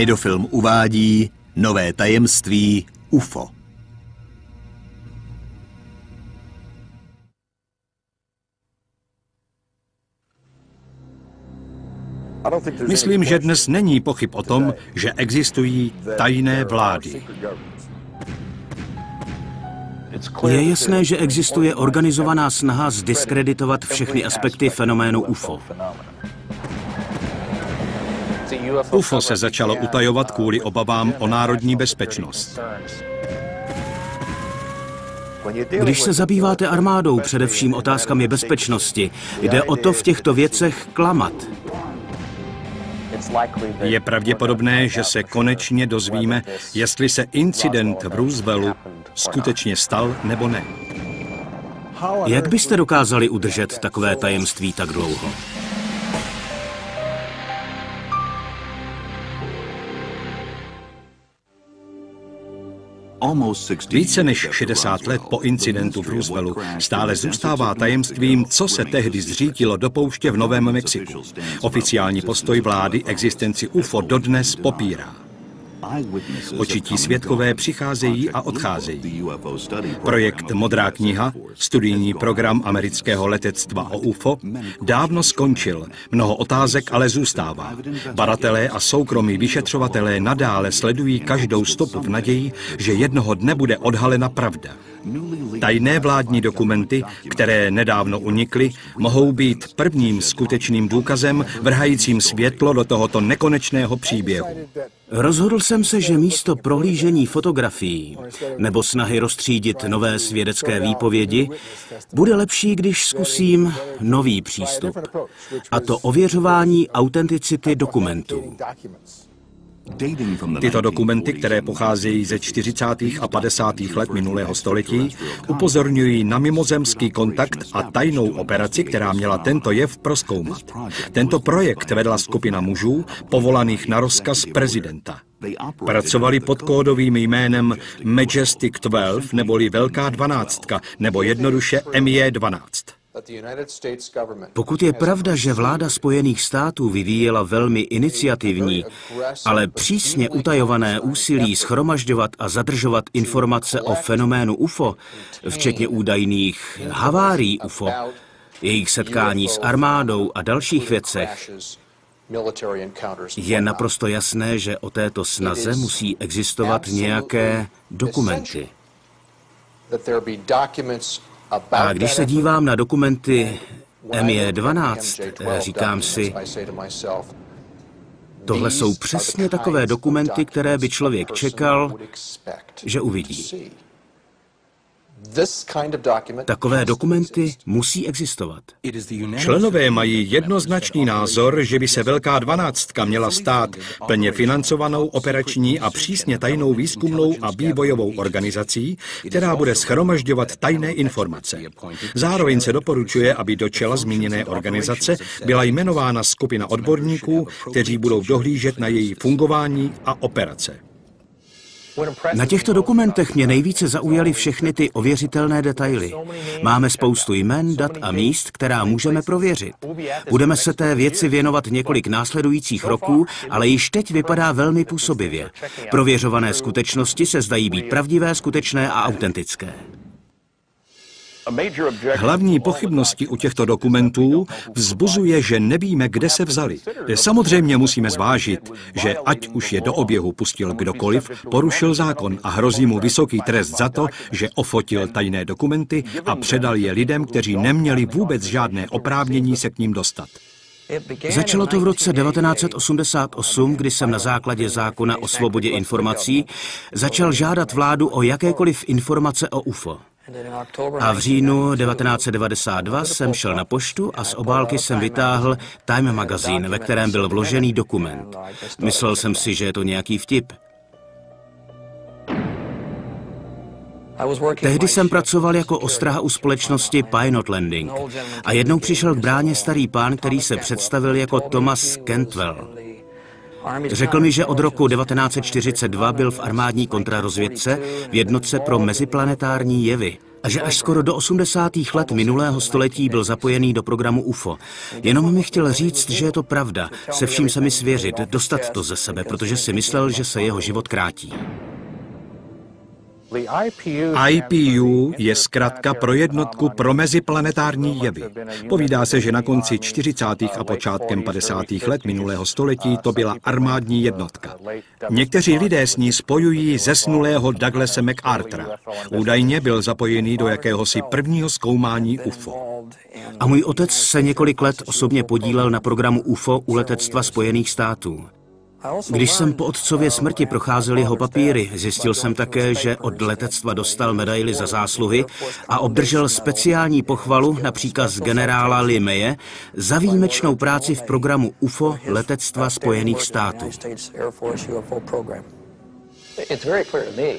Midofilm uvádí nové tajemství UFO. Myslím, že dnes není pochyb o tom, že existují tajné vlády. Je jasné, že existuje organizovaná snaha zdiskreditovat všechny aspekty fenoménu UFO. UFO se začalo utajovat kvůli obavám o národní bezpečnost. Když se zabýváte armádou, především otázkami bezpečnosti, jde o to v těchto věcech klamat. Je pravděpodobné, že se konečně dozvíme, jestli se incident v Rooseveltu skutečně stal nebo ne. Jak byste dokázali udržet takové tajemství tak dlouho? Více než 60 let po incidentu v Rooseveltu stále zůstává tajemstvím, co se tehdy zřítilo do pouště v Novém Mexiku. Oficiální postoj vlády existenci UFO dodnes popírá. Očití svědkové přicházejí a odcházejí. Projekt Modrá kniha, studijní program amerického letectva o UFO, dávno skončil. Mnoho otázek ale zůstává. Badatelé a soukromí vyšetřovatelé nadále sledují každou stopu v naději, že jednoho dne bude odhalena pravda. Tajné vládní dokumenty, které nedávno unikly, mohou být prvním skutečným důkazem vrhajícím světlo do tohoto nekonečného příběhu. Rozhodl jsem se, že místo prohlížení fotografií nebo snahy rozstřídit nové svědecké výpovědi, bude lepší, když zkusím nový přístup. A to ověřování autenticity dokumentů. Tyto dokumenty, které pocházejí ze 40. a 50. let minulého století, upozorňují na mimozemský kontakt a tajnou operaci, která měla tento jev proskoumat. Tento projekt vedla skupina mužů, povolaných na rozkaz prezidenta. Pracovali pod kódovým jménem Majestic 12 neboli Velká dvanáctka, nebo jednoduše MJ12. Pokud je pravda, že vláda Spojených států vyvíjela velmi iniciativní, ale přísně utajované úsilí schromažďovat a zadržovat informace o fenoménu UFO, včetně údajných havárií UFO, jejich setkání s armádou a dalších věcech, je naprosto jasné, že o této snaze musí existovat nějaké dokumenty. A když se dívám na dokumenty ME12, říkám si, tohle jsou přesně takové dokumenty, které by člověk čekal, že uvidí. Takové dokumenty musí existovat. Členové mají jednoznačný názor, že by se Velká dvanáctka měla stát plně financovanou operační a přísně tajnou výzkumnou a vývojovou organizací, která bude schromažďovat tajné informace. Zároveň se doporučuje, aby do čela zmíněné organizace byla jmenována skupina odborníků, kteří budou dohlížet na její fungování a operace. Na těchto dokumentech mě nejvíce zaujaly všechny ty ověřitelné detaily. Máme spoustu jmen, dat a míst, která můžeme prověřit. Budeme se té věci věnovat několik následujících roků, ale již teď vypadá velmi působivě. Prověřované skutečnosti se zdají být pravdivé, skutečné a autentické. Hlavní pochybnosti u těchto dokumentů vzbuzuje, že nevíme, kde se vzali. Samozřejmě musíme zvážit, že ať už je do oběhu pustil kdokoliv, porušil zákon a hrozí mu vysoký trest za to, že ofotil tajné dokumenty a předal je lidem, kteří neměli vůbec žádné oprávnění se k ním dostat. Začalo to v roce 1988, kdy jsem na základě zákona o svobodě informací začal žádat vládu o jakékoliv informace o UFO. A v říjnu 1992 jsem šel na poštu a z obálky jsem vytáhl Time magazín, ve kterém byl vložený dokument. Myslel jsem si, že je to nějaký vtip. Tehdy jsem pracoval jako ostraha u společnosti Pinot Landing a jednou přišel k bráně starý pán, který se představil jako Thomas Cantwell. Řekl mi, že od roku 1942 byl v armádní kontrarozvědce v jednotce pro meziplanetární jevy a že až skoro do 80. let minulého století byl zapojený do programu UFO. Jenom mi chtěl říct, že je to pravda, se vším se mi svěřit, dostat to ze sebe, protože si myslel, že se jeho život krátí. IPU je zkrátka pro jednotku pro meziplanetární jevy. Povídá se, že na konci 40. a počátkem 50. let minulého století to byla armádní jednotka. Někteří lidé s ní spojují zesnulého Douglasa MacArthura. Údajně byl zapojený do jakéhosi prvního zkoumání UFO. A můj otec se několik let osobně podílel na programu UFO u letectva Spojených států. Když jsem po otcově smrti procházel jeho papíry, zjistil jsem také, že od letectva dostal medaily za zásluhy a obdržel speciální pochvalu na příkaz generála Limeje za výjimečnou práci v programu UFO letectva Spojených států.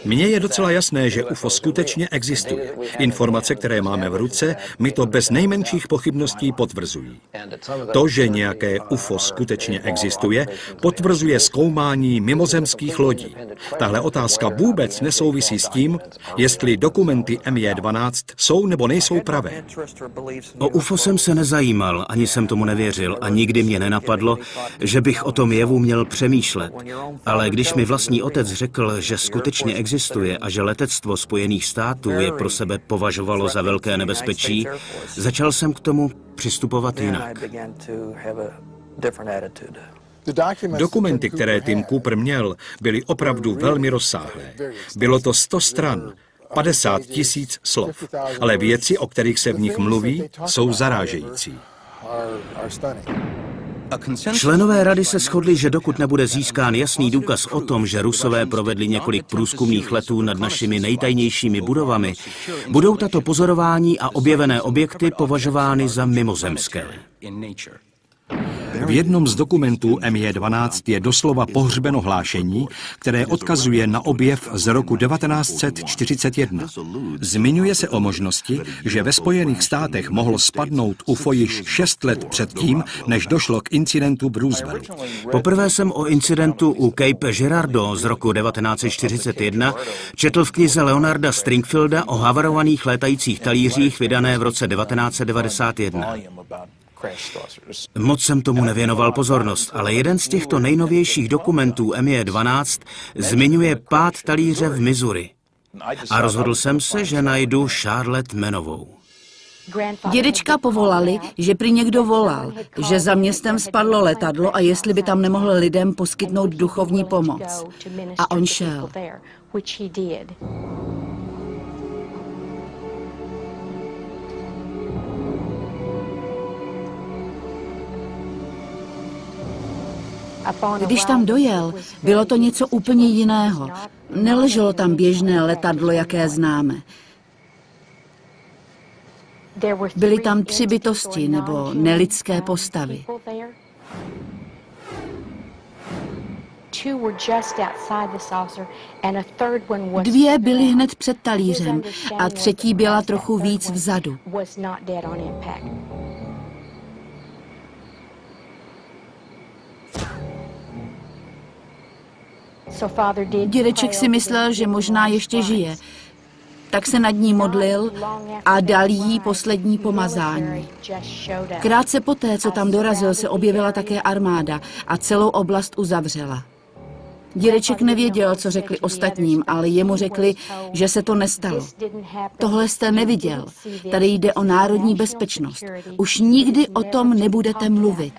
Mně je docela jasné, že UFO skutečně existuje. Informace, které máme v ruce, mi to bez nejmenších pochybností potvrzují. To, že nějaké UFO skutečně existuje, potvrzuje zkoumání mimozemských lodí. Tahle otázka vůbec nesouvisí s tím, jestli dokumenty MJ12 jsou nebo nejsou pravé. O UFO jsem se nezajímal, ani jsem tomu nevěřil a nikdy mě nenapadlo, že bych o tom jevu měl přemýšlet. Ale když mi vlastní otec řekl, že skutečně existuje a že letectvo Spojených států je pro sebe považovalo za velké nebezpečí, začal jsem k tomu přistupovat jinak. Dokumenty, které Tim Cooper měl, byly opravdu velmi rozsáhlé. Bylo to 100 stran, 50 tisíc slov, ale věci, o kterých se v nich mluví, jsou zarážející. Členové rady se shodli, že dokud nebude získán jasný důkaz o tom, že Rusové provedli několik průzkumných letů nad našimi nejtajnějšími budovami, budou tato pozorování a objevené objekty považovány za mimozemské. V jednom z dokumentů MJ12 je doslova pohřbeno hlášení, které odkazuje na objev z roku 1941. Zmiňuje se o možnosti, že ve Spojených státech mohlo spadnout UFO již šest let předtím, než došlo k incidentu v Rooseveltu. Poprvé jsem o incidentu u Cape Girardeau z roku 1941 četl v knize Leonarda Stringfielda o havarovaných létajících talířích vydané v roce 1991. Moc jsem tomu nevěnoval pozornost, ale jeden z těchto nejnovějších dokumentů ME12 zmiňuje pád talíře v Missouri. A rozhodl jsem se, že najdu Charlotte Menovou. Dědečka povolali, že prý někdo volal, že za městem spadlo letadlo a jestli by tam nemohl lidem poskytnout duchovní pomoc. A on šel. Když tam dojel, bylo to něco úplně jiného. Neleželo tam běžné letadlo, jaké známe. Byly tam tři bytosti nebo nelidské postavy. Dvě byly hned před talířem a třetí byla trochu víc vzadu. Dědeček si myslel, že možná ještě žije, tak se nad ní modlil a dal jí poslední pomazání. Krátce poté, co tam dorazil, se objevila také armáda a celou oblast uzavřela. Dědeček nevěděl, co řekli ostatním, ale jemu řekli, že se to nestalo. Tohle jste neviděl. Tady jde o národní bezpečnost. Už nikdy o tom nebudete mluvit.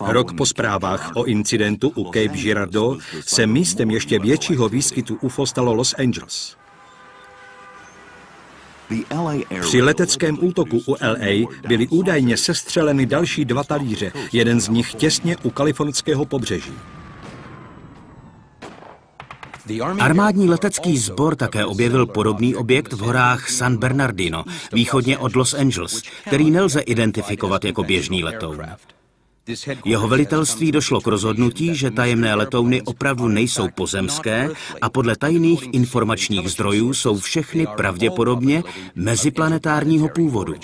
Rok po zprávách o incidentu u Cape Girardeau se místem ještě většího výskytu UFO stalo Los Angeles. Při leteckém útoku u LA byly údajně sestřeleny další dva talíře, jeden z nich těsně u kalifornského pobřeží. Armádní letecký sbor také objevil podobný objekt v horách San Bernardino, východně od Los Angeles, který nelze identifikovat jako běžný letoun. Jeho velitelství došlo k rozhodnutí, že tajemné letouny opravdu nejsou pozemské a podle tajných informačních zdrojů jsou všechny pravděpodobně meziplanetárního původu.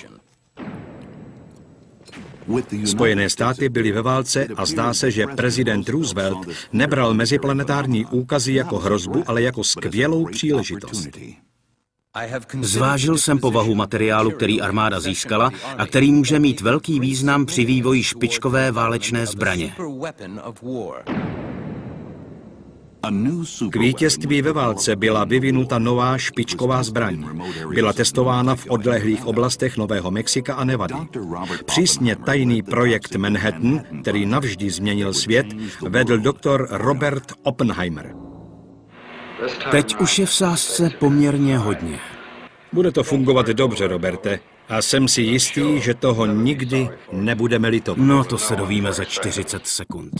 Spojené státy byly ve válce a zdá se, že prezident Roosevelt nebral meziplanetární úkazy jako hrozbu, ale jako skvělou příležitost. Zvážil jsem povahu materiálu, který armáda získala a který může mít velký význam při vývoji špičkové válečné zbraně. K vítězství ve válce byla vyvinuta nová špičková zbraň. Byla testována v odlehlých oblastech Nového Mexika a Nevady. Přísně tajný projekt Manhattan, který navždy změnil svět, vedl doktor Robert Oppenheimer. Teď už je v sázce poměrně hodně. Bude to fungovat dobře, Roberte. A jsem si jistý, že toho nikdy nebudeme litovat. No, to se dovíme za 40 sekund.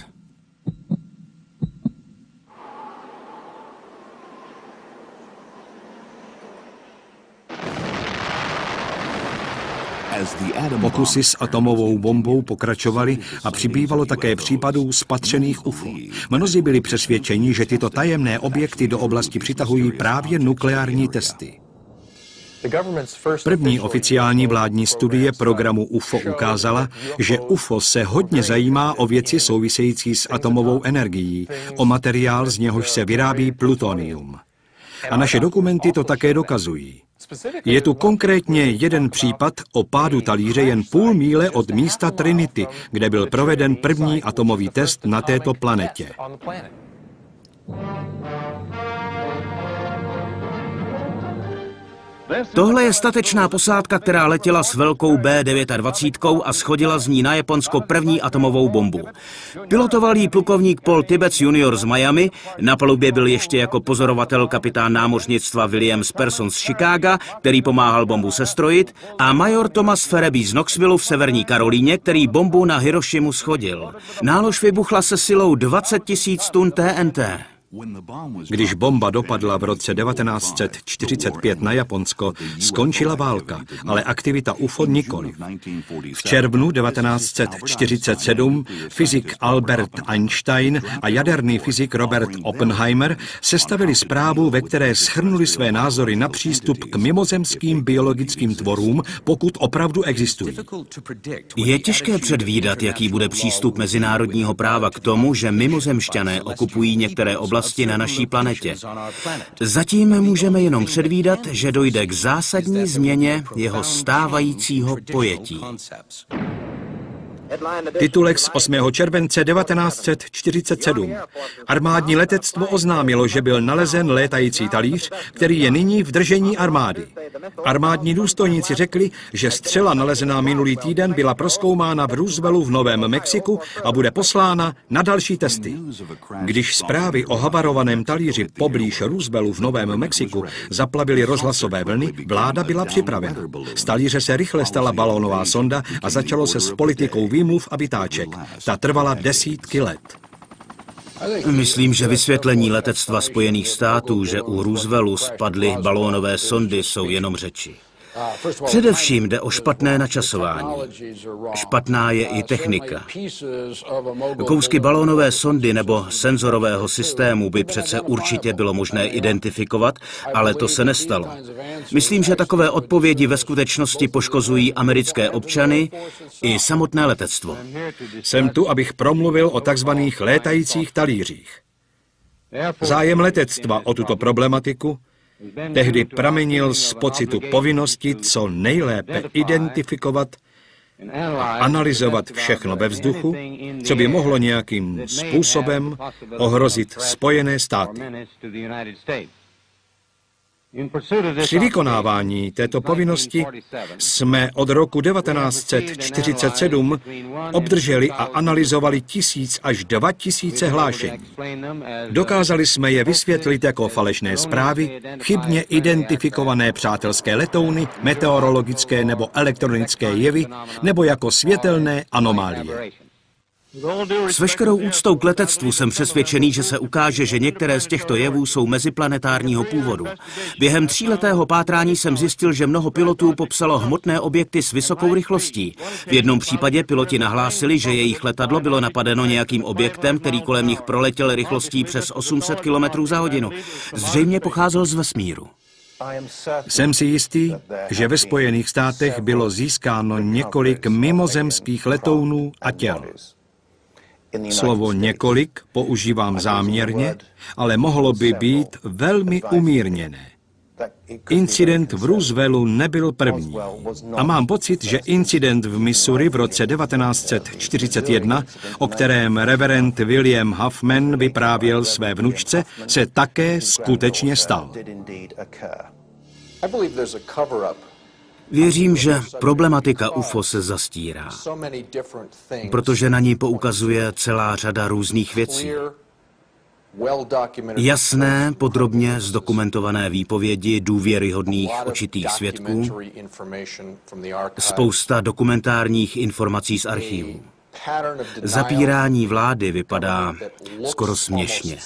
Pokusy s atomovou bombou pokračovaly a přibývalo také případů spatřených UFO. Mnozí byli přesvědčeni, že tyto tajemné objekty do oblasti přitahují právě nukleární testy. První oficiální vládní studie programu UFO ukázala, že UFO se hodně zajímá o věci související s atomovou energií, o materiál, z něhož se vyrábí plutonium. A naše dokumenty to také dokazují. Je tu konkrétně jeden případ o pádu talíře jen půl míle od místa Trinity, kde byl proveden první atomový test na této planetě. Tohle je statečná posádka, která letěla s velkou B-29 a schodila z ní na Japonsko první atomovou bombu. Pilotoval jí plukovník Paul Tibets junior z Miami, na palubě byl ještě jako pozorovatel kapitán námořnictva William Sperson z Chicaga, který pomáhal bombu sestrojit, a major Thomas Fereby z Knoxville v severní Karolíně, který bombu na Hirošimu schodil. Nálož vybuchla se silou 20 tisíc tun TNT. Když bomba dopadla v roce 1945 na Japonsko, skončila válka, ale aktivita UFO nikoli. V červnu 1947 fyzik Albert Einstein a jaderný fyzik Robert Oppenheimer sestavili zprávu, ve které schrnuli své názory na přístup k mimozemským biologickým tvorům, pokud opravdu existují. Je těžké předvídat, jaký bude přístup mezinárodního práva k tomu, že mimozemšťané okupují některé oblasti oblasti na naší planetě. Zatím můžeme jenom předvídat, že dojde k zásadní změně jeho stávajícího pojetí. Titulek z 8. července 1947. Armádní letectvo oznámilo, že byl nalezen létající talíř, který je nyní v držení armády. Armádní důstojníci řekli, že střela nalezená minulý týden byla proskoumána v Rooseveltu v Novém Mexiku a bude poslána na další testy. Když zprávy o havarovaném talíři poblíž Rooseveltu v Novém Mexiku zaplavily rozhlasové vlny, vláda byla připravena. Z talíře se rychle stala balónová sonda a začalo se s politikou výmluv a vytáček. Ta trvala desítky let. Myslím, že vysvětlení letectva Spojených států, že u Rooseveltu spadly balónové sondy, jsou jenom řeči. Především jde o špatné načasování. Špatná je i technika. Kousky balónové sondy nebo senzorového systému by přece určitě bylo možné identifikovat, ale to se nestalo. Myslím, že takové odpovědi ve skutečnosti poškozují americké občany i samotné letectvo. Jsem tu, abych promluvil o takzvaných létajících talířích. Zájem letectva o tuto problematiku tehdy pramenil z pocitu povinnosti co nejlépe identifikovat a analyzovat všechno ve vzduchu, co by mohlo nějakým způsobem ohrozit Spojené státy. Při vykonávání této povinnosti jsme od roku 1947 obdrželi a analyzovali tisíc až dva tisíce hlášení. Dokázali jsme je vysvětlit jako falešné zprávy, chybně identifikované přátelské letouny, meteorologické nebo elektronické jevy, nebo jako světelné anomálie. S veškerou úctou k letectvu jsem přesvědčený, že se ukáže, že některé z těchto jevů jsou meziplanetárního původu. Během tříletého pátrání jsem zjistil, že mnoho pilotů popsalo hmotné objekty s vysokou rychlostí. V jednom případě piloti nahlásili, že jejich letadlo bylo napadeno nějakým objektem, který kolem nich proletěl rychlostí přes 800 km za hodinu. Zřejmě pocházel z vesmíru. Jsem si jistý, že ve Spojených státech bylo získáno několik mimozemských letounů a těl. Slovo několik používám záměrně, ale mohlo by být velmi umírněné. Incident v Rooseveltu nebyl první. A mám pocit, že incident v Missouri v roce 1941, o kterém reverend William Huffman vyprávěl své vnučce, se také skutečně stal. Věřím, že problematika UFO se zastírá, protože na ní poukazuje celá řada různých věcí. Jasné, podrobně zdokumentované výpovědi důvěryhodných očitých svědků, spousta dokumentárních informací z archivů. Zapírání vlády vypadá skoro směšně.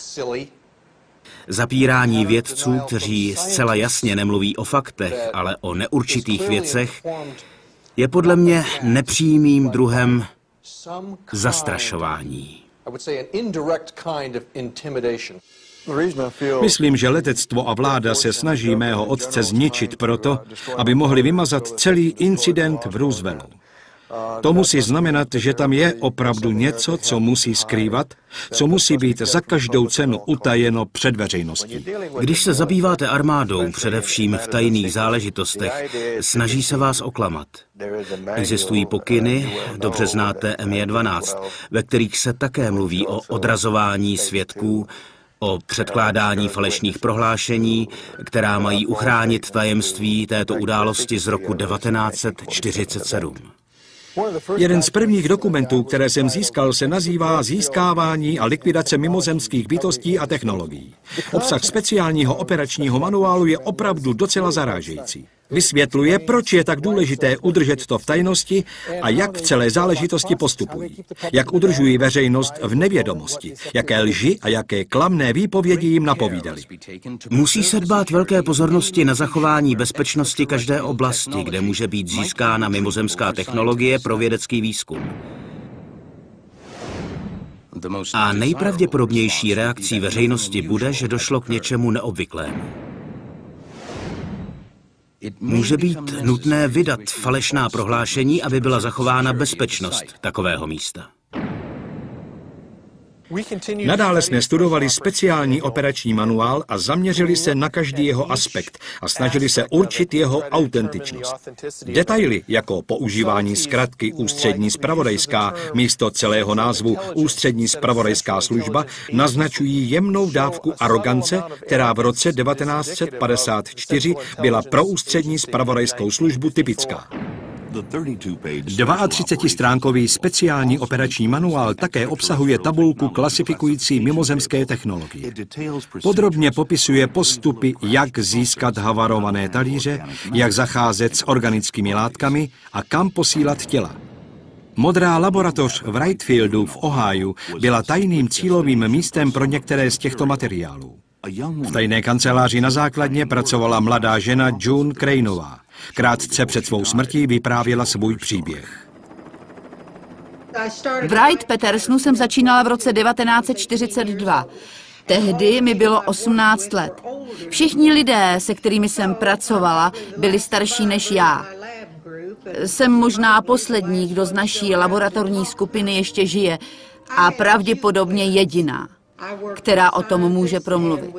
Zapírání vědců, kteří zcela jasně nemluví o faktech, ale o neurčitých věcech, je podle mě nepřímým druhem zastrašování. Myslím, že letectvo a vláda se snaží mého otce zničit proto, aby mohli vymazat celý incident v Rooseveltu. To musí znamenat, že tam je opravdu něco, co musí skrývat, co musí být za každou cenu utajeno před veřejností. Když se zabýváte armádou, především v tajných záležitostech, snaží se vás oklamat. Existují pokyny, dobře znáte MJ12, ve kterých se také mluví o odrazování svědků, o předkládání falešných prohlášení, která mají uchránit tajemství této události z roku 1947. Jeden z prvních dokumentů, které jsem získal, se nazývá Získávání a likvidace mimozemských bytostí a technologií. Obsah speciálního operačního manuálu je opravdu docela zarážející. Vysvětluje, proč je tak důležité udržet to v tajnosti a jak v celé záležitosti postupují. Jak udržují veřejnost v nevědomosti, jaké lži a jaké klamné výpovědi jim napovídali. Musí se dbát velké pozornosti na zachování bezpečnosti každé oblasti, kde může být získána mimozemská technologie pro vědecký výzkum. A nejpravděpodobnější reakcí veřejnosti bude, že došlo k něčemu neobvyklému. Může být nutné vydat falešná prohlášení, aby byla zachována bezpečnost takového místa. Nadále jsme studovali speciální operační manuál a zaměřili se na každý jeho aspekt a snažili se určit jeho autentičnost. Detaily jako používání zkratky ústřední spravodajská místo celého názvu ústřední spravodajská služba naznačují jemnou dávku arogance, která v roce 1954 byla pro ústřední spravodajskou službu typická. 32-stránkový speciální operační manuál také obsahuje tabulku klasifikující mimozemské technologie. Podrobně popisuje postupy, jak získat havarované talíře, jak zacházet s organickými látkami a kam posílat těla. Modrá laboratoř v Wrightfieldu v Ohio byla tajným cílovým místem pro některé z těchto materiálů. V tajné kanceláři na základně pracovala mladá žena June Craneová. Krátce před svou smrtí vyprávěla svůj příběh. V Wright Petersonu jsem začínala v roce 1942. Tehdy mi bylo 18 let. Všichni lidé, se kterými jsem pracovala, byli starší než já. Jsem možná poslední, kdo z naší laboratorní skupiny ještě žije a pravděpodobně jediná která o tom může promluvit.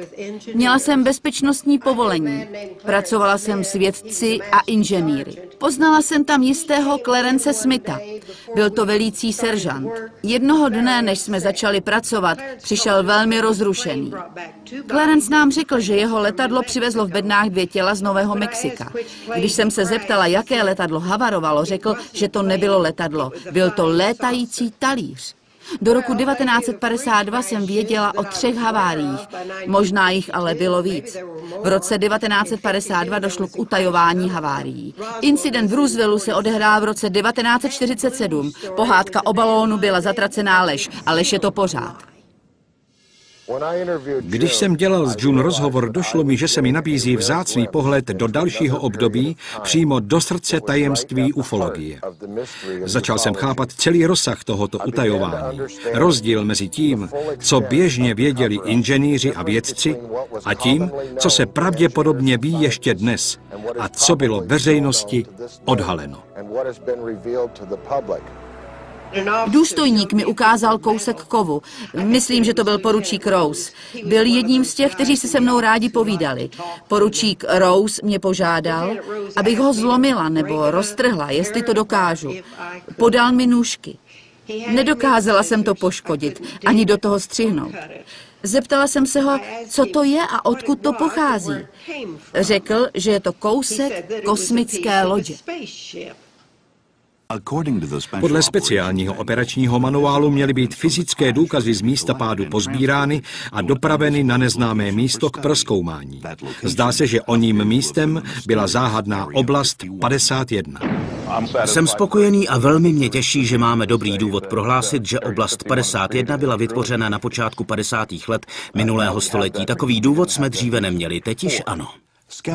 Měla jsem bezpečnostní povolení. Pracovala jsem s vědci a inženýry. Poznala jsem tam jistého Clarence Smitha. Byl to velící seržant. Jednoho dne, než jsme začali pracovat, přišel velmi rozrušený. Clarence nám řekl, že jeho letadlo přivezlo v bednách dvě těla z Nového Mexika. Když jsem se zeptala, jaké letadlo havarovalo, řekl, že to nebylo letadlo, byl to létající talíř. Do roku 1952 jsem věděla o třech haváriích, možná jich ale bylo víc. V roce 1952 došlo k utajování havárií. Incident v Rooseveltu se odehrál v roce 1947. Pohádka o balónu byla zatracená lež a lež je to pořád. Když jsem dělal s June rozhovor, došlo mi, že se mi nabízí vzácný pohled do dalšího období, přímo do srdce tajemství ufologie. Začal jsem chápat celý rozsah tohoto utajování. Rozdíl mezi tím, co běžně věděli inženýři a vědci, a tím, co se pravděpodobně ví ještě dnes a co bylo veřejnosti odhaleno. Důstojník mi ukázal kousek kovu. Myslím, že to byl poručík Rose. Byl jedním z těch, kteří si se mnou rádi povídali. Poručík Rose mě požádal, abych ho zlomila nebo roztrhla, jestli to dokážu. Podal mi nůžky. Nedokázala jsem to poškodit, ani do toho střihnout. Zeptala jsem se ho, co to je a odkud to pochází. Řekl, že je to kousek kosmické lodě. Podle speciálního operačního manuálu měly být fyzické důkazy z místa pádu pozbírány a dopraveny na neznámé místo k proskoumání. Zdá se, že o ním místem byla záhadná oblast 51. Jsem spokojený a velmi mě těší, že máme dobrý důvod prohlásit, že oblast 51 byla vytvořena na počátku 50. let minulého století. Takový důvod jsme dříve neměli, teď již ano.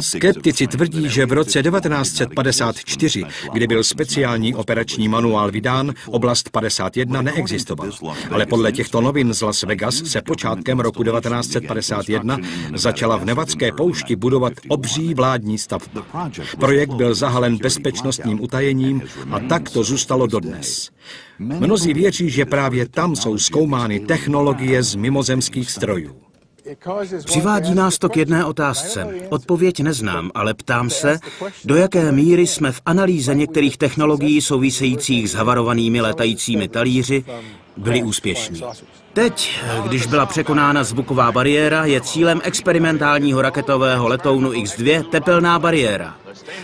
Skeptici tvrdí, že v roce 1954, kdy byl speciální operační manuál vydán, oblast 51 neexistoval. Ale podle těchto novin z Las Vegas se počátkem roku 1951 začala v nevadské poušti budovat obří vládní stavba. Projekt byl zahalen bezpečnostním utajením a tak to zůstalo dodnes. Mnozí věří, že právě tam jsou zkoumány technologie z mimozemských strojů. Přivádí nás to k jedné otázce. Odpověď neznám, ale ptám se, do jaké míry jsme v analýze některých technologií souvisejících s havarovanými letajícími talíři byli úspěšní. Teď, když byla překonána zvuková bariéra, je cílem experimentálního raketového letounu X-2 tepelná bariéra.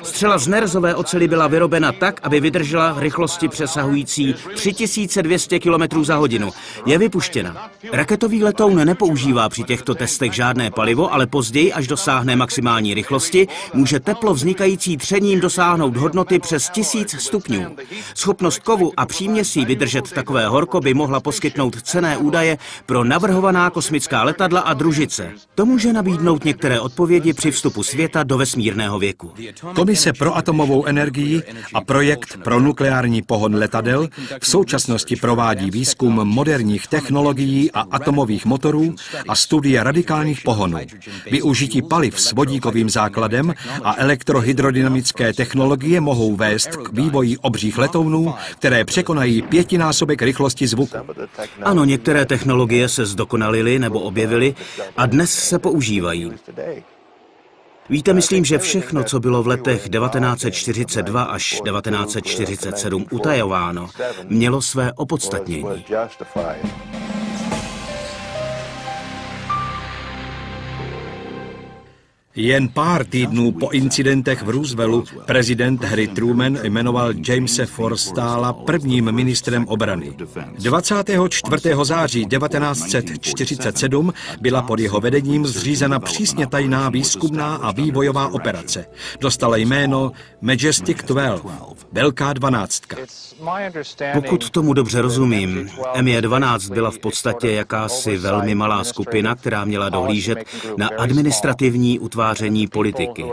Střela z nerzové oceli byla vyrobena tak, aby vydržela rychlosti přesahující 3200 km za hodinu. Je vypuštěna. Raketový letoun nepoužívá při těchto testech žádné palivo, ale později, až dosáhne maximální rychlosti, může teplo vznikající třením dosáhnout hodnoty přes 1000 stupňů. Schopnost kovu a příměsí vydržet takové horko by mohla poskytnout cené údaje pro navrhovaná kosmická letadla a družice. To může nabídnout některé odpovědi při vstupu světa do vesmírného věku. Komise pro atomovou energii a projekt pro nukleární pohon letadel v současnosti provádí výzkum moderních technologií a atomových motorů a studie radikálních pohonů. Využití paliv s vodíkovým základem a elektrohydrodynamické technologie mohou vést k vývoji obřích letounů, které překonají pětinásobek rychlosti zvuku. Ano, některé technologie se zdokonalily nebo objevily a dnes se používají. Víte, myslím, že všechno, co bylo v letech 1942 až 1947 utajováno, mělo své opodstatnění. Jen pár týdnů po incidentech v Rooseveltu prezident Harry Truman jmenoval Jamese Forstala prvním ministrem obrany. 24. září 1947 byla pod jeho vedením zřízena přísně tajná výzkumná a vývojová operace. Dostala jméno Majestic 12, Velká dvanáctka. Pokud tomu dobře rozumím, ME-12 byla v podstatě jakási velmi malá skupina, která měla dohlížet na administrativní utváření politiky.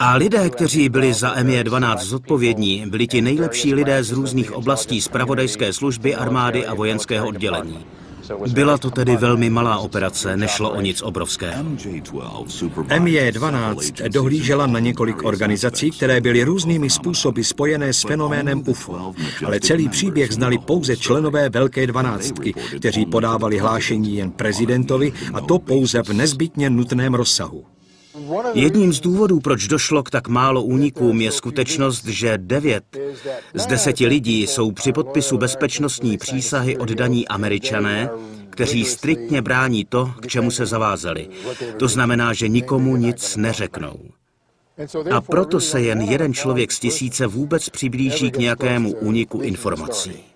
A lidé, kteří byli za ME-12 zodpovědní, byli ti nejlepší lidé z různých oblastí zpravodajské služby, armády a vojenského oddělení. Byla to tedy velmi malá operace, nešlo o nic obrovského. MJ-12 dohlížela na několik organizací, které byly různými způsoby spojené s fenoménem UFO, ale celý příběh znali pouze členové Velké dvanáctky, kteří podávali hlášení jen prezidentovi a to pouze v nezbytně nutném rozsahu. Jedním z důvodů, proč došlo k tak málo únikům, je skutečnost, že devět z deseti lidí jsou při podpisu bezpečnostní přísahy oddaní američané, kteří striktně brání to, k čemu se zavázali. To znamená, že nikomu nic neřeknou. A proto se jen jeden člověk z tisíce vůbec přiblíží k nějakému úniku informací.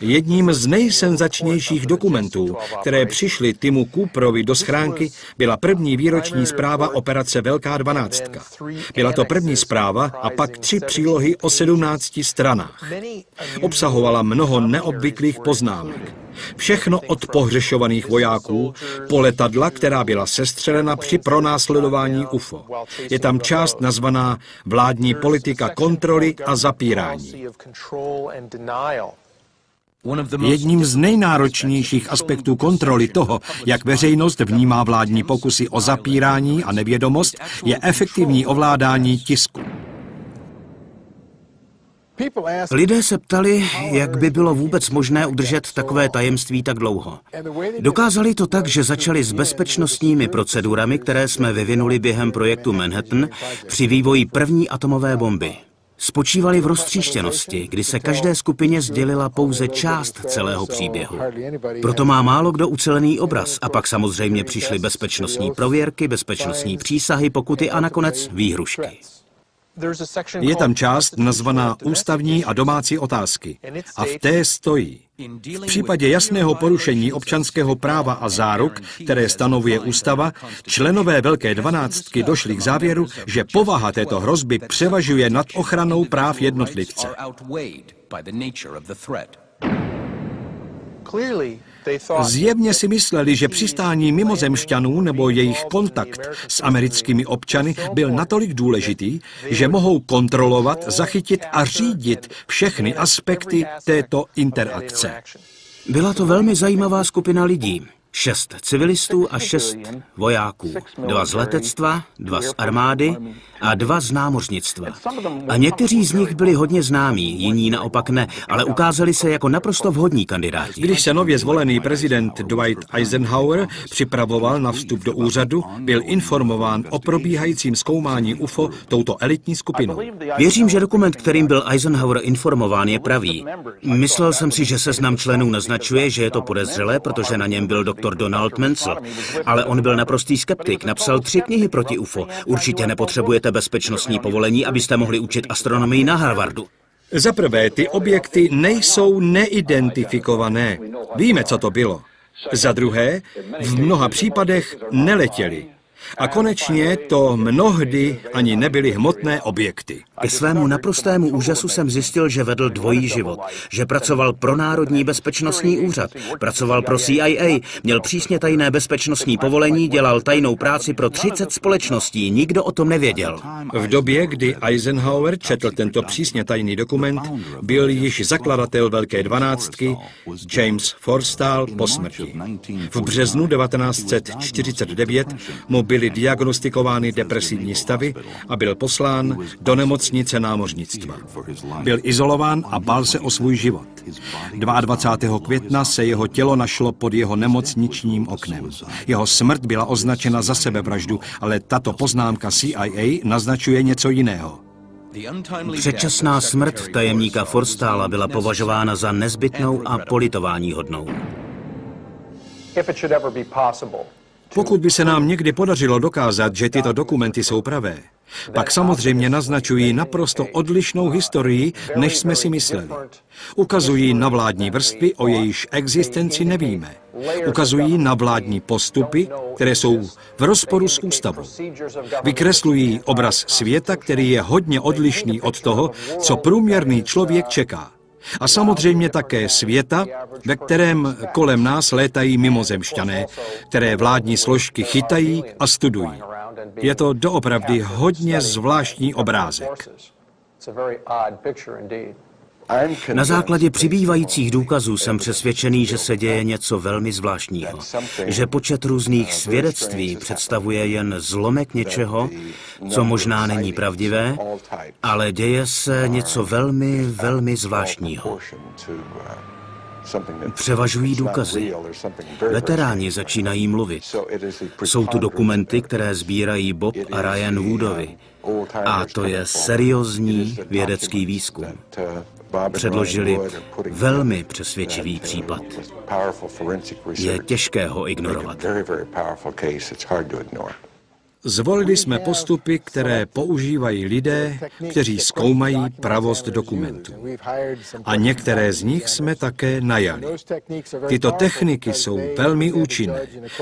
Jedním z nejsenzačnějších dokumentů, které přišly Timu Cooperovi do schránky, byla první výroční zpráva operace Velká dvanáctka. Byla to první zpráva a pak tři přílohy o 17 stranách. Obsahovala mnoho neobvyklých poznámek. Všechno od pohřešovaných vojáků po letadla, která byla sestřelena při pronásledování UFO. Je tam část nazvaná vládní politika kontroly a zapírání. Jedním z nejnáročnějších aspektů kontroly toho, jak veřejnost vnímá vládní pokusy o zapírání a nevědomost, je efektivní ovládání tisku. Lidé se ptali, jak by bylo vůbec možné udržet takové tajemství tak dlouho. Dokázali to tak, že začali s bezpečnostními procedurami, které jsme vyvinuli během projektu Manhattan při vývoji první atomové bomby. Spočívali v roztříštěnosti, kdy se každé skupině sdělila pouze část celého příběhu. Proto má málo kdo ucelený obraz a pak samozřejmě přišly bezpečnostní prověrky, bezpečnostní přísahy, pokuty a nakonec výhrušky. Je tam část nazvaná Ústavní a domácí otázky. A v té stojí. V případě jasného porušení občanského práva a záruk, které stanovuje ústava, členové Velké dvanáctky došli k závěru, že povaha této hrozby převažuje nad ochranou práv jednotlivce. Zjevně si mysleli, že přistání mimozemšťanů nebo jejich kontakt s americkými občany byl natolik důležitý, že mohou kontrolovat, zachytit a řídit všechny aspekty této interakce. Byla to velmi zajímavá skupina lidí. Šest civilistů a šest vojáků. Dva z letectva, dva z armády a dva z námořnictva. A někteří z nich byli hodně známí, jiní naopak ne, ale ukázali se jako naprosto vhodní kandidáti. Když se nově zvolený prezident Dwight Eisenhower připravoval na vstup do úřadu, byl informován o probíhajícím zkoumání UFO touto elitní skupinou. Věřím, že dokument, kterým byl Eisenhower informován, je pravý. Myslel jsem si, že se znám členů naznačuje, že je to podezřelé, protože na něm byl doktor Donald Menzel. Ale on byl naprostý skeptik, napsal tři knihy proti UFO. Určitě nepotřebujete bezpečnostní povolení, abyste mohli učit astronomii na Harvardu. Za prvé, ty objekty nejsou neidentifikované. Víme, co to bylo. Za druhé, v mnoha případech neletěli. A konečně to mnohdy ani nebyly hmotné objekty. Ke svému naprostému úžasu jsem zjistil, že vedl dvojí život. Že pracoval pro Národní bezpečnostní úřad, pracoval pro CIA, měl přísně tajné bezpečnostní povolení, dělal tajnou práci pro 30 společností, nikdo o tom nevěděl. V době, kdy Eisenhower četl tento přísně tajný dokument, byl již zakladatel Velké dvanáctky James Forstall po smrti. V březnu 1949 mu byly diagnostikovány depresivní stavy a byl poslán do nemocnice námořnictva. Byl izolován a bál se o svůj život. 22. května se jeho tělo našlo pod jeho nemocničním oknem. Jeho smrt byla označena za sebevraždu, ale tato poznámka CIA naznačuje něco jiného. Předčasná smrt tajemníka Forstála byla považována za nezbytnou a politování hodnou. Pokud by se nám někdy podařilo dokázat, že tyto dokumenty jsou pravé, pak samozřejmě naznačují naprosto odlišnou historii, než jsme si mysleli. Ukazují na vládní vrstvy, o jejíž existenci nevíme. Ukazují na vládní postupy, které jsou v rozporu s ústavou. Vykreslují obraz světa, který je hodně odlišný od toho, co průměrný člověk čeká. A samozřejmě také světa, ve kterém kolem nás létají mimozemšťané, které vládní složky chytají a studují. Je to doopravdy hodně zvláštní obrázek. Na základě přibývajících důkazů jsem přesvědčený, že se děje něco velmi zvláštního. Že počet různých svědectví představuje jen zlomek něčeho, co možná není pravdivé, ale děje se něco velmi, velmi zvláštního. Převažují důkazy. Veteráni začínají mluvit. Jsou tu dokumenty, které sbírají Bob a Ryan Woodovi. A to je seriózní vědecký výzkum. Předložili velmi přesvědčivý případ. Je těžké ho ignorovat. Zvolili jsme postupy, které používají lidé, kteří zkoumají pravost dokumentů. A některé z nich jsme také najali. Tyto techniky jsou velmi účinné,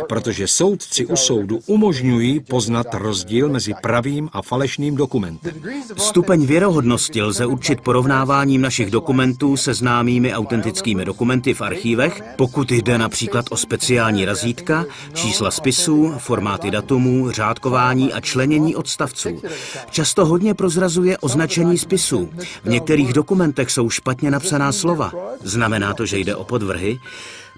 protože soudci u soudu umožňují poznat rozdíl mezi pravým a falešným dokumentem. Stupeň věrohodnosti lze určit porovnáváním našich dokumentů se známými autentickými dokumenty v archívech, pokud jde například o speciální razítka, čísla spisů, formáty datumů, řádkování a členění odstavců. Často hodně prozrazuje označení spisů. V některých dokumentech jsou špatně napsaná slova. Znamená to, že jde o podvrhy?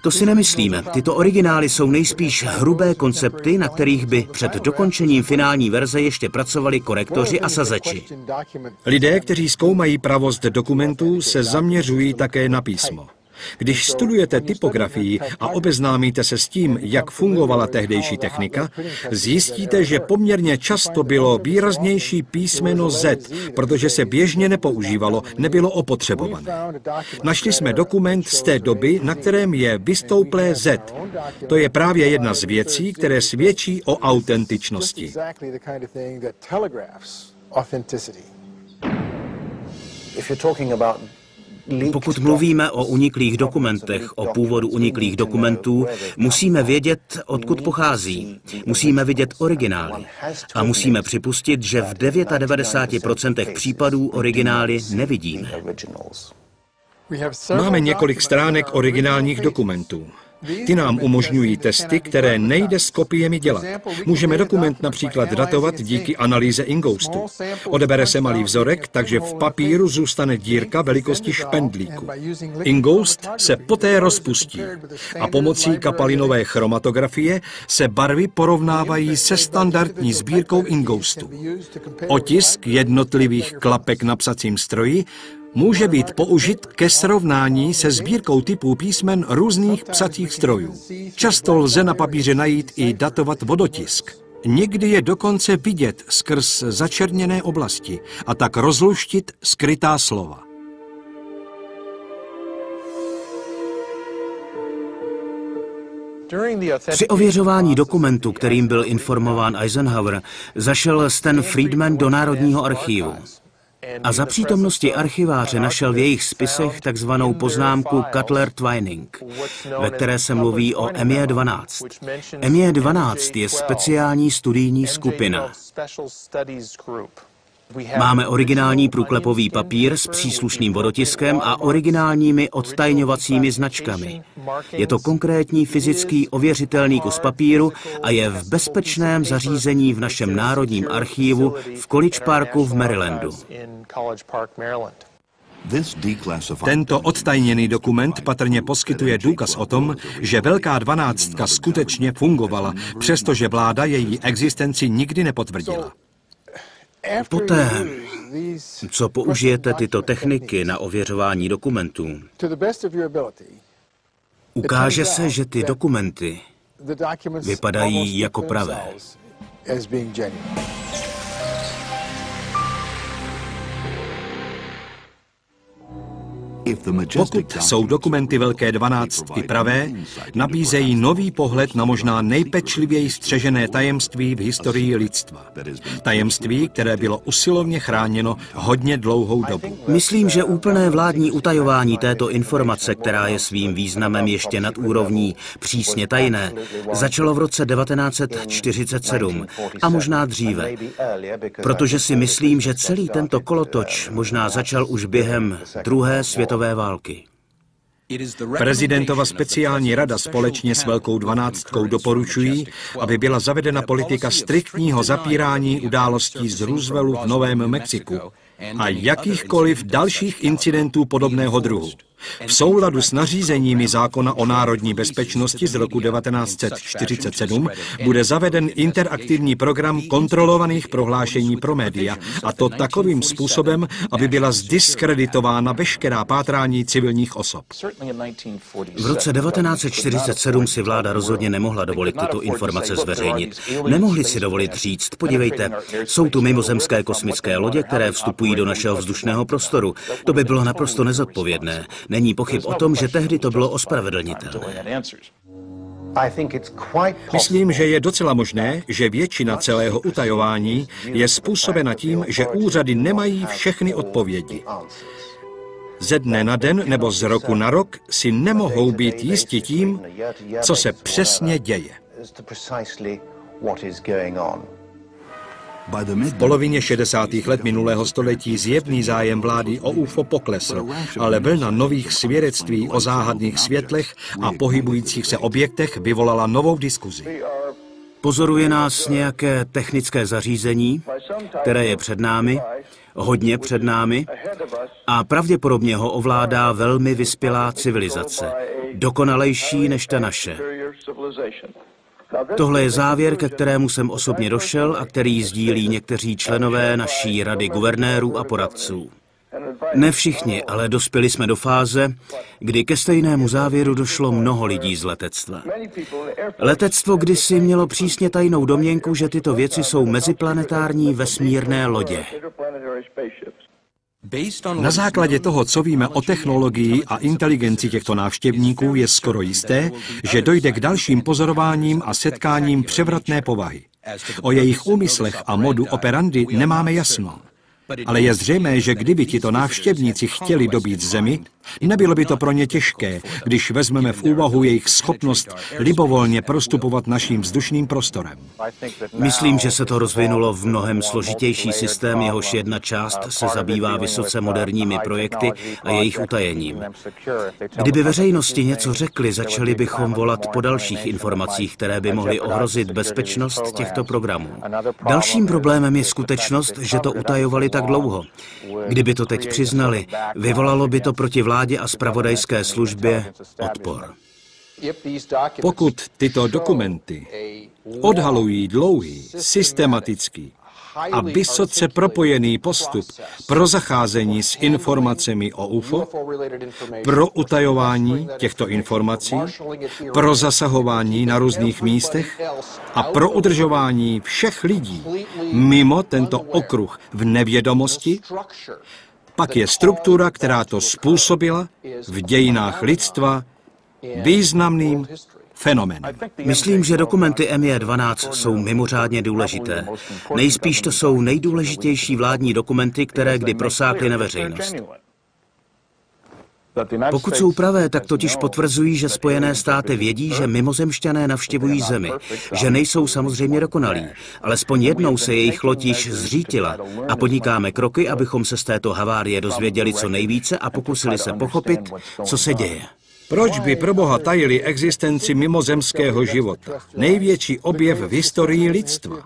To si nemyslíme. Tyto originály jsou nejspíš hrubé koncepty, na kterých by před dokončením finální verze ještě pracovali korektoři a sazeči. Lidé, kteří zkoumají pravost dokumentů, se zaměřují také na písmo. Když studujete typografii a obeznámíte se s tím, jak fungovala tehdejší technika, zjistíte, že poměrně často bylo výraznější písmeno Z, protože se běžně nepoužívalo, nebylo opotřebované. Našli jsme dokument z té doby, na kterém je vystouplé Z. To je právě jedna z věcí, které svědčí o autentičnosti. If you're talking about pokud mluvíme o uniklých dokumentech, o původu uniklých dokumentů, musíme vědět, odkud pochází. Musíme vidět originály. A musíme připustit, že v 99% případů originály nevidíme. Máme několik stránek originálních dokumentů. Ty nám umožňují testy, které nejde s kopiemi dělat. Můžeme dokument například datovat díky analýze ingoustu. Odebere se malý vzorek, takže v papíru zůstane dírka velikosti špendlíku. Ingoust se poté rozpustí a pomocí kapalinové chromatografie se barvy porovnávají se standardní sbírkou ingoustu. Otisk jednotlivých klapek na psacím stroji může být použit ke srovnání se sbírkou typů písmen různých psacích strojů. Často lze na papíře najít i datovat vodotisk. Někdy je dokonce vidět skrz začerněné oblasti a tak rozluštit skrytá slova. Při ověřování dokumentu, kterým byl informován Eisenhower, zašel Stan Friedman do Národního archivu a za přítomnosti archiváře našel v jejich spisech takzvanou poznámku Cutler Twining, ve které se mluví o ME 12. ME 12 je speciální studijní skupina. Máme originální průklepový papír s příslušným vodotiskem a originálními odtajňovacími značkami. Je to konkrétní fyzický ověřitelný kus papíru a je v bezpečném zařízení v našem národním archívu v College Parku v Marylandu. Tento odtajněný dokument patrně poskytuje důkaz o tom, že Velká dvanáctka skutečně fungovala, přestože vláda její existenci nikdy nepotvrdila. Poté, co použijete tyto techniky na ověřování dokumentů, ukáže se, že ty dokumenty vypadají jako pravé. Pokud jsou dokumenty Velké dvanáctky pravé, nabízejí nový pohled na možná nejpečlivěji střežené tajemství v historii lidstva. Tajemství, které bylo usilovně chráněno hodně dlouhou dobu. Myslím, že úplné vládní utajování této informace, která je svým významem ještě nad úrovní přísně tajné, začalo v roce 1947 a možná dříve. Protože si myslím, že celý tento kolotoč možná začal už během druhé světové světové války. Prezidentova speciální rada společně s Velkou dvanáctkou doporučují, aby byla zavedena politika striktního zapírání událostí z Rooseveltu v Novém Mexiku a jakýchkoliv dalších incidentů podobného druhu. V souladu s nařízeními zákona o národní bezpečnosti z roku 1947 bude zaveden interaktivní program kontrolovaných prohlášení pro média, a to takovým způsobem, aby byla zdiskreditována veškerá pátrání civilních osob. V roce 1947 si vláda rozhodně nemohla dovolit tyto informace zveřejnit. Nemohli si dovolit říct, podívejte, jsou tu mimozemské kosmické lodě, které vstupují do našeho vzdušného prostoru. To by bylo naprosto nezodpovědné. Není pochyb o tom, že tehdy to bylo ospravedlnitelné. Myslím, že je docela možné, že většina celého utajování je způsobena tím, že úřady nemají všechny odpovědi. Ze dne na den nebo z roku na rok si nemohou být jisti tím, co se přesně děje. V polovině 60. let minulého století zjevný zájem vlády o UFO poklesl, ale vlna nových svědectví o záhadných světlech a pohybujících se objektech vyvolala novou diskuzi. Pozoruje nás nějaké technické zařízení, které je před námi, hodně před námi a pravděpodobně ho ovládá velmi vyspělá civilizace, dokonalejší než ta naše. Tohle je závěr, ke kterému jsem osobně došel a který sdílí někteří členové naší rady guvernérů a poradců. Ne všichni, ale dospěli jsme do fáze, kdy ke stejnému závěru došlo mnoho lidí z letectva. Letectvo kdysi mělo přísně tajnou domněnku, že tyto věci jsou meziplanetární vesmírné lodě. Na základě toho, co víme o technologii a inteligenci těchto návštěvníků, je skoro jisté, že dojde k dalším pozorováním a setkáním převratné povahy. O jejich úmyslech a modu operandy nemáme jasno. Ale je zřejmé, že kdyby tito návštěvníci chtěli dobít zemi, nebylo by to pro ně těžké, když vezmeme v úvahu jejich schopnost libovolně prostupovat naším vzdušným prostorem. Myslím, že se to rozvinulo v mnohem složitější systém, jehož jedna část se zabývá vysoce moderními projekty a jejich utajením. Kdyby veřejnosti něco řekli, začali bychom volat po dalších informacích, které by mohly ohrozit bezpečnost těchto programů. Dalším problémem je skutečnost, že to utajovali tak dlouho. Kdyby to teď přiznali, vyvolalo by to proti vládě a spravodajské službě odpor. Pokud tyto dokumenty odhalují dlouhý, systematický a vysoce propojený postup pro zacházení s informacemi o UFO, pro utajování těchto informací, pro zasahování na různých místech a pro udržování všech lidí mimo tento okruh v nevědomosti, pak je struktura, která to způsobila v dějinách lidstva významným fenoménem. Myslím, že dokumenty MJ12 jsou mimořádně důležité. Nejspíš to jsou nejdůležitější vládní dokumenty, které kdy prosákly na veřejnost. Pokud jsou pravé, tak totiž potvrzují, že Spojené státy vědí, že mimozemšťané navštěvují Zemi, že nejsou samozřejmě dokonalí. Alespoň jednou se jejich loď již zřítila a podnikáme kroky, abychom se z této havárie dozvěděli co nejvíce a pokusili se pochopit, co se děje. Proč by pro Boha tajili existenci mimozemského života? Největší objev v historii lidstva.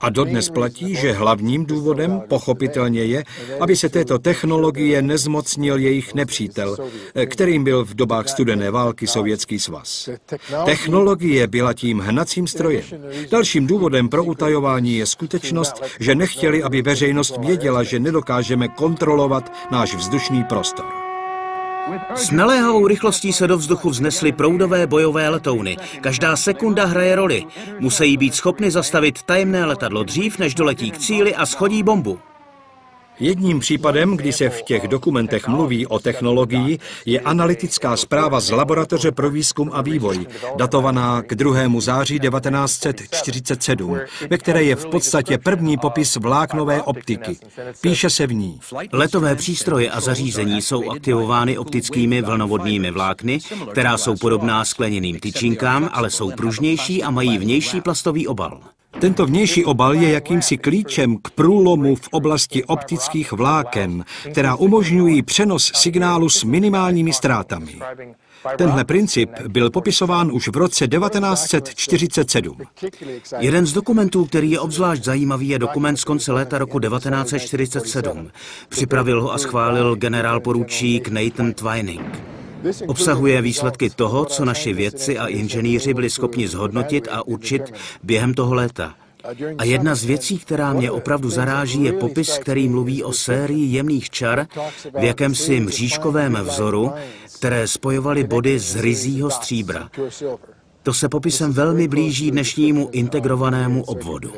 A dodnes platí, že hlavním důvodem pochopitelně je, aby se této technologie nezmocnil jejich nepřítel, kterým byl v dobách studené války Sovětský svaz. Technologie byla tím hnacím strojem. Dalším důvodem pro utajování je skutečnost, že nechtěli, aby veřejnost věděla, že nedokážeme kontrolovat náš vzdušný prostor. S naléhavou rychlostí se do vzduchu vznesly proudové bojové letouny. Každá sekunda hraje roli. Musí být schopny zastavit tajemné letadlo dřív, než doletí k cíli a schodí bombu. Jedním případem, kdy se v těch dokumentech mluví o technologii, je analytická zpráva z Laboratoře pro výzkum a vývoj, datovaná k 2. září 1947, ve které je v podstatě první popis vláknové optiky. Píše se v ní. Letové přístroje a zařízení jsou aktivovány optickými vlnovodnými vlákny, která jsou podobná skleněným tyčinkám, ale jsou pružnější a mají vnější plastový obal. Tento vnější obal je jakýmsi klíčem k průlomu v oblasti optických vláken, která umožňují přenos signálu s minimálními ztrátami. Tenhle princip byl popisován už v roce 1947. Jeden z dokumentů, který je obzvlášť zajímavý, je dokument z konce léta roku 1947. Připravil ho a schválil generál poručík Nathan Twining. Obsahuje výsledky toho, co naši vědci a inženýři byli schopni zhodnotit a určit během toho léta. A jedna z věcí, která mě opravdu zaráží, je popis, který mluví o sérii jemných čar v jakémsi mřížkovém vzoru, které spojovaly body z ryzího stříbra. To se popisem velmi blíží dnešnímu integrovanému obvodu.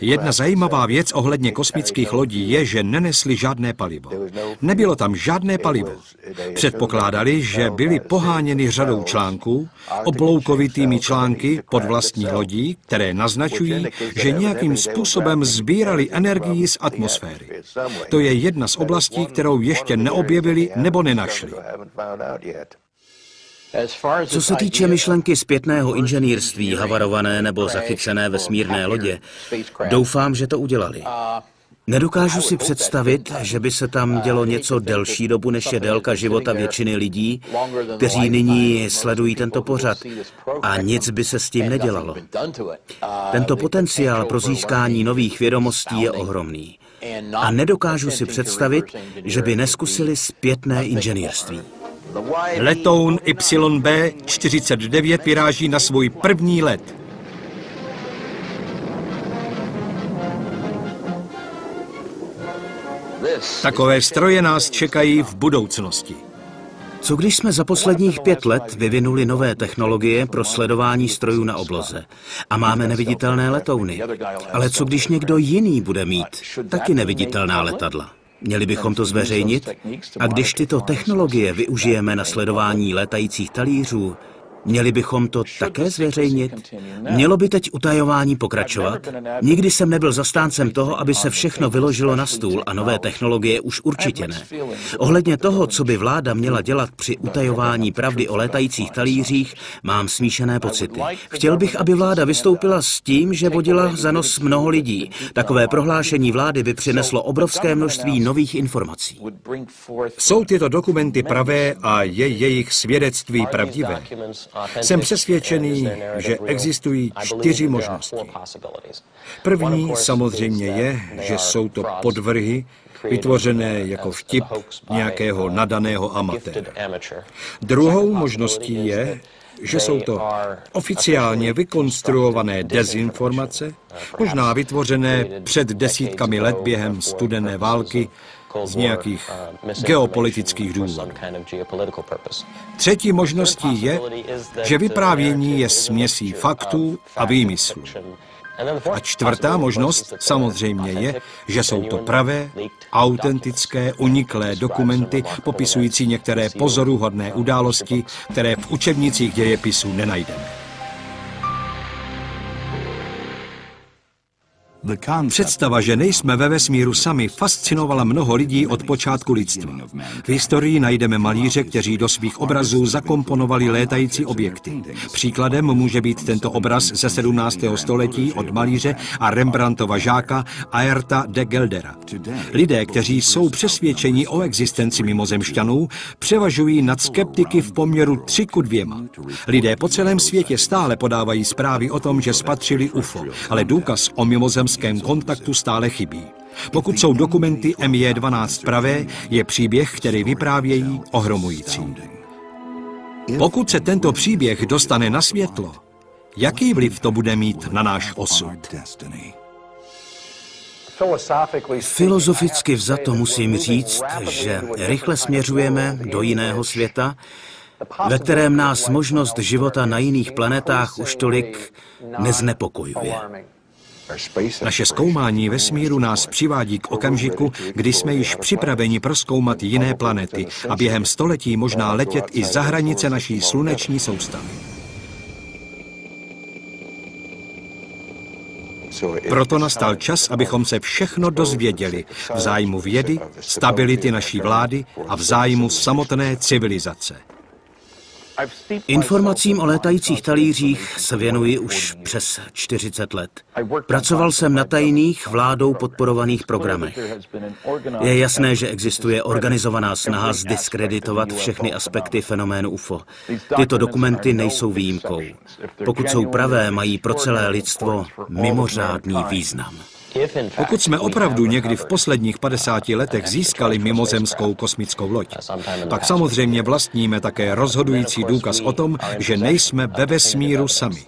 Jedna zajímavá věc ohledně kosmických lodí je, že nenesli žádné palivo. Nebylo tam žádné palivo. Předpokládali, že byly poháněny řadou článků, obloukovitými články pod vlastní lodí, které naznačují, že nějakým způsobem sbírali energii z atmosféry. To je jedna z oblastí, kterou ještě neobjevili nebo nenašli. Co se týče myšlenky zpětného inženýrství, havarované nebo zachycené vesmírné lodě, doufám, že to udělali. Nedokážu si představit, že by se tam dělo něco delší dobu, než je délka života většiny lidí, kteří nyní sledují tento pořad a nic by se s tím nedělalo. Tento potenciál pro získání nových vědomostí je ohromný. A nedokážu si představit, že by neskusili zpětné inženýrství. Letoun YB-49 vyráží na svůj první let. Takové stroje nás čekají v budoucnosti. Co když jsme za posledních pět let vyvinuli nové technologie pro sledování strojů na obloze a máme neviditelné letouny? Ale co když někdo jiný bude mít taky neviditelná letadla? Měli bychom to zveřejnit? A když tyto technologie využijeme na sledování létajících talířů, Měli bychom to také zveřejnit? Mělo by teď utajování pokračovat? Nikdy jsem nebyl zastáncem toho, aby se všechno vyložilo na stůl a nové technologie už určitě ne. Ohledně toho, co by vláda měla dělat při utajování pravdy o létajících talířích, mám smíšené pocity. Chtěl bych, aby vláda vystoupila s tím, že vodila za nos mnoho lidí. Takové prohlášení vlády by přineslo obrovské množství nových informací. Jsou tyto dokumenty pravé a je jejich svědectví pravdivé? Jsem přesvědčený, že existují čtyři možnosti. První samozřejmě je, že jsou to podvrhy, vytvořené jako vtip nějakého nadaného amatéra. Druhou možností je, že jsou to oficiálně vykonstruované dezinformace, možná vytvořené před desítkami let během studené války z nějakých geopolitických důvodů. Třetí možností je, že vyprávění je směsí faktů a výmyslů. A čtvrtá možnost samozřejmě je, že jsou to pravé, autentické, uniklé dokumenty popisující některé pozoruhodné události, které v učebnicích dějepisů nenajdeme. Představa, že nejsme ve vesmíru sami, fascinovala mnoho lidí od počátku lidstva. V historii najdeme malíře, kteří do svých obrazů zakomponovali létající objekty. Příkladem může být tento obraz ze 17. století od malíře a Rembrandtova žáka Aerta de Geldera. Lidé, kteří jsou přesvědčeni o existenci mimozemšťanů, převažují nad skeptiky v poměru 3 ku 2. Lidé po celém světě stále podávají zprávy o tom, že spatřili UFO, ale důkaz o mimozemském lidském kontaktu stále chybí. Pokud jsou dokumenty MJ12 pravé, je příběh, který vyprávějí, ohromující. Pokud se tento příběh dostane na světlo, jaký vliv to bude mít na náš osud? Filozoficky vzato musím říct, že rychle směřujeme do jiného světa, ve kterém nás možnost života na jiných planetách už tolik neznepokojuje. Naše zkoumání vesmíru nás přivádí k okamžiku, kdy jsme již připraveni proskoumat jiné planety a během století možná letět i za hranice naší sluneční soustavy. Proto nastal čas, abychom se všechno dozvěděli v zájmu vědy, stability naší vlády a v zájmu samotné civilizace. Informacím o létajících talířích se věnuji už přes 40 let. Pracoval jsem na tajných vládou podporovaných programech. Je jasné, že existuje organizovaná snaha zdiskreditovat všechny aspekty fenoménu UFO. Tyto dokumenty nejsou výjimkou. Pokud jsou pravé, mají pro celé lidstvo mimořádný význam. Pokud jsme opravdu někdy v posledních 50 letech získali mimozemskou kosmickou loď, pak samozřejmě vlastníme také rozhodující důkaz o tom, že nejsme ve vesmíru sami.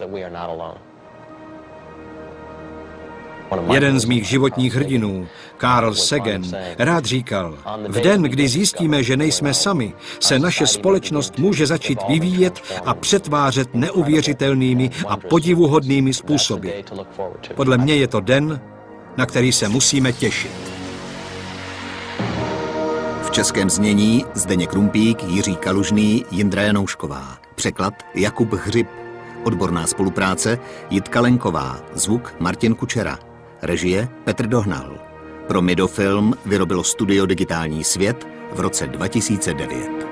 Jeden z mých životních hrdinů, Carl Sagan, rád říkal, v den, kdy zjistíme, že nejsme sami, se naše společnost může začít vyvíjet a přetvářet neuvěřitelnými a podivuhodnými způsoby. Podle mě je to den, na který se musíme těšit. V českém znění Zdeněk Krumpík, Jiří Kalužný, Jindra Janoušková. Překlad Jakub Hřib. Odborná spolupráce Jitka Lenková. Zvuk Martin Kučera. Režie Petr Dohnal. Pro Midofilm vyrobilo studio Digitální svět v roce 2009.